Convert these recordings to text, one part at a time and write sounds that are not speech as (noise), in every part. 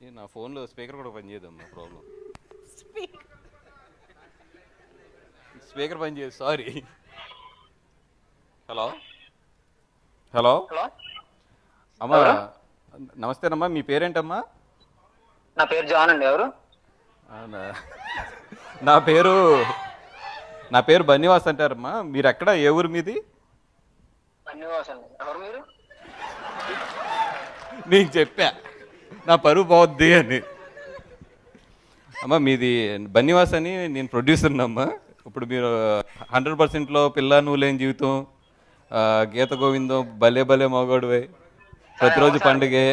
నా ఫోన్లో స్పీకర్ కూడా పనిచేయదమ్మా ప్రాబ్లం స్పీకర్ పనిచేయదు సారీ హలో? హలో? అమ్మా నమస్తేనమ్మా మీ పేరేంటమ్మా? నా పేరు జాన్ అండి ఎవరు? అవునా? నా పేరు నా పేరు బన్నివాస్ అంటారమ్మా. మీరు ఎక్కడ ఏ ఊరు మీది? ధన్యవాస్ అండి. ఎవరు మీరు? నీకు చెప్పా. నా పరువు పోవద్ది అని. అమ్మ మీది బన్నివాస్ అని నేను ప్రొడ్యూసర్ అమ్మా. ఇప్పుడు మీరు హండ్రెడ్ పర్సెంట్లో పిల్ల నువ్వు లేని జీవితం గీత గోవిందం భలే భలే మోగోడువే. ప్రతిరోజు పండుగే.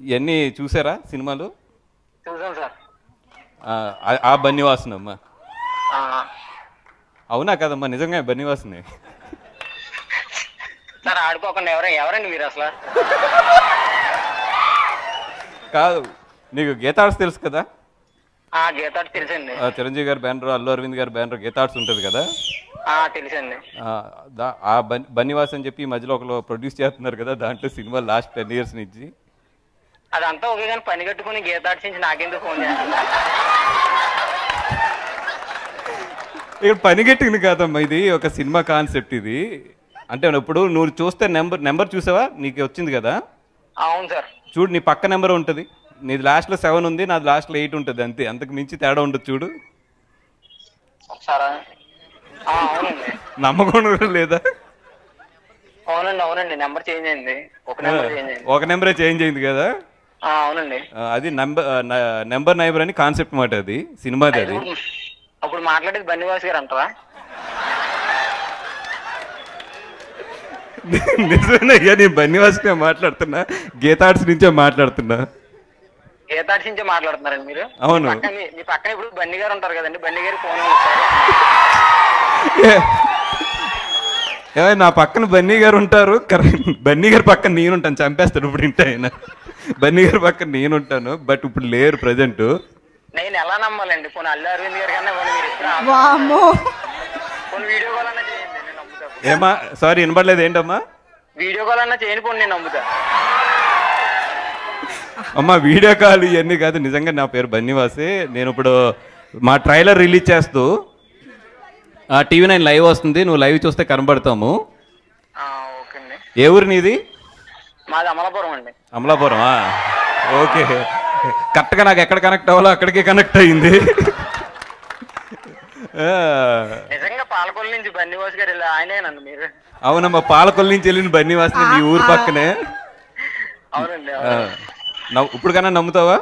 ఇవన్నీ చూసారా సినిమాలు? ఆ, బన్నివాసనమ్మా అవునా కదమ్మా నిజంగా బన్నివాసనే? సార్ ఆడుకోకుండా ఎవరు ఎవరండి మీరు అసలు? కాదు. నీకు గీతార్ట్స్ తెలుసు కదా? తెలుసండి. చిరంజీవి గారి బ్యానర్ అల్లు అరవింద్ గారి బ్యానర్ గీతార్ట్స్ ఉంటుంది కదా? ఆ తెలుసండి. బన్నివాస్ అని చెప్పి ఈ మధ్యలో ఒకరు ప్రొడ్యూస్ చేస్తున్నారు కదా దాంట్లో సినిమా లాస్ట్ టెన్ ఇయర్స్ నుంచి. అదంతా ఒకే కానీ పని కట్టుకుని గీతాడు నుంచి నాకెందుకు ఫోన్ ఇక్కడ పని గట్టింది కాదమ్మా ఇది ఒక సినిమా కాన్సెప్ట్ ఇది. అంటే ఇప్పుడు నువ్వు చూస్తే నెంబర్ నెంబర్ చూసావా? నీకు వచ్చింది కదా? అవును సార్. చూడు నీ పక్క నెంబర్ ఉంటుంది. నీది లాస్ట్లో సెవెన్ ఉంది నాది లాస్ట్లో ఎయిట్ ఉంటుంది అంతే. అంతకు మించి తేడా ఉండదు చూడు. నమ్మకం లేదా? అవునండి అవునండి. నెంబర్ చేంజ్ అయింది. ఒక నెంబర్ చేంజ్ అయింది. ఒక నెంబరే చేంజ్ అయింది కదా? అవునండి. అది నెంబర్ నెంబర్ నైబర్ అని కాన్సెప్ట్ మాట అది. సినిమాది అది. అప్పుడు మాట్లాడేది బన్నివాస్ గారు అంటారా? నిజమే అయ్యా నేను బన్నివాస్నే మాట్లాడుతున్నా. గీతార్ట్స్ నుంచే మాట్లాడుతున్నా. గీతాడు నుంచే మాట్లాడుతున్నారండి మీరు? అవును. మీ- పక్కన ఇప్పుడు బన్ని గారు ఉంటారు కదండి. బన్ని గారి ఫోన్ ఏ- నా పక్కన బన్నీ గారు ఉంటారు. కరెక్ట్ బన్నీ గారి పక్కన నేను ఉంటాను. చంపేస్తాను ఇప్పుడు ఇంటి ఆయన. బన్నీ గారి పక్కన నేను ఉంటాను. బట్ ఇప్పుడు లేరు ప్రజెంట్. నేను ఎలా నమ్మాలండి? పోనీ అల్లు అరవింద్ గారి కన్నా వీడియో కాల్ అన్నా చేయండి. నేను నమ్ముతా ఏమా సారీ వినబడలేదు ఏంటమ్మా? వీడియో కాల్ అన్నా చేయని పోనీ నేను నమ్ముతా. అమ్మా వీడియో కాల్ ఇవన్నీ కాదు నిజంగా నా పేరు బన్నీవాసే. నేను ఇప్పుడు మా ట్రైలర్ రిలీజ్ చేస్తూ టీవీ నైన్ లైవ్ వస్తుంది నువ్వు లైవ్ చూస్తే కనబడతాము. ఆ, ఓకే అండి. ఏ ఊరు నీది? మాది అమలాపురం అండి. ఓకే. కరెక్ట్గా నాకు ఎక్కడ కనెక్ట్ అవ్వాలో అక్కడికే కనెక్ట్ అయింది. నిజంగా పాలకొల్లు నుంచి బన్నివాస్ గారు ఇలా ఆయనేనండి మీరు. అవునమ్మా పాలకొల్లు నుంచి వెళ్ళిన బన్నీవాసని మీ ఊరు పక్కనే. అవునండి ఇప్పుడు కన్నా నమ్ముతావా?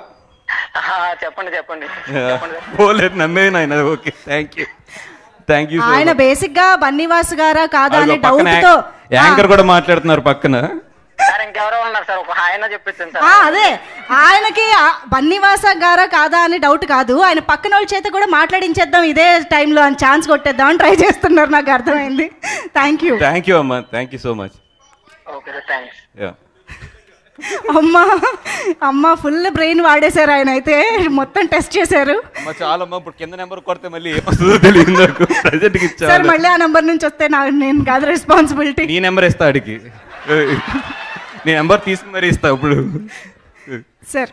చెప్పండి చెప్పండి. పోలేదు నమ్మే నాయన okay thank you. Thank you ఆయన బేసిక్గా బన్నీవాస్ గారా కాదా అనే పక్కన డౌట్తో యాంకర్ కూడా మాట్లాడుతున్నారు పక్కన. ఇంకెవరో ఉన్నారు సార్. ఒక ఆయన చెప్పించండి ఆ, సార్ అదే. ఆయనకి బన్నీవాస గారా కాదా అని డౌట్ కాదు. ఆయన పక్కన వాళ్ళ చేత కూడా మాట్లాడించేద్దాం ఇదే టైంలో అని ఛాన్స్ కొట్టేద్దాం అని ట్రై చేస్తున్నారు. నాకు అర్థమైంది. థ్యాంక్ యూ థ్యాంక్ యూ అమ్మా. Thank you so much okay sir thanks అమ్మా అమ్మ ఫుల్ బ్రెయిన్ వాడేశారు ఆయన అయితే. మొత్తం టెస్ట్ చేశారు. అమ్మా చాలా అమ్మా ఇప్పుడు కింద నెంబర్ కొడితే మళ్ళీ ఏమొస్తుందో తెలియదు నాకు. సార్ మళ్ళీ ఆ నంబర్ నుంచి వస్తే నా నేను కాదు రెస్పాన్సిబిలిటీ నీ నెంబర్ ఇస్తా అడిగి. (laughs) నీ నెంబర్ తీసుకుని మరీ ఇస్తా ఇప్పుడు. సార్.